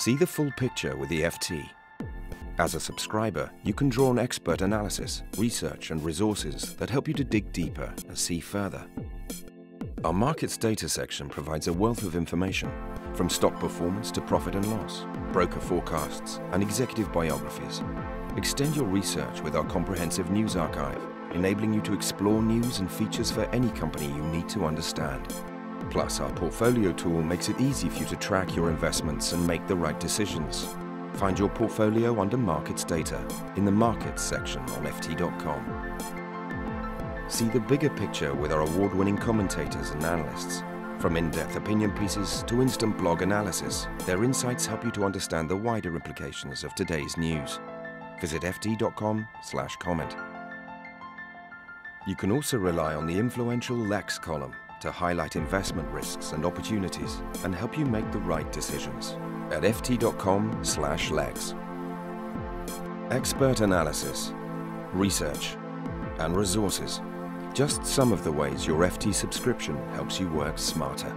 See the full picture with the FT. As a subscriber, you can draw on expert analysis, research and resources that help you to dig deeper and see further. Our markets data section provides a wealth of information, from stock performance to profit and loss, broker forecasts and executive biographies. Extend your research with our comprehensive news archive, enabling you to explore news and features for any company you need to understand. Plus, our portfolio tool makes it easy for you to track your investments and make the right decisions. Find your portfolio under Markets Data in the Markets section on FT.com. See the bigger picture with our award-winning commentators and analysts. From in-depth opinion pieces to instant blog analysis, their insights help you to understand the wider implications of today's news. Visit ft.com/comment. You can also rely on the influential Lex column to highlight investment risks and opportunities and help you make the right decisions at ft.com slash lex. Expert analysis, research, and resources. Just some of the ways your FT subscription helps you work smarter.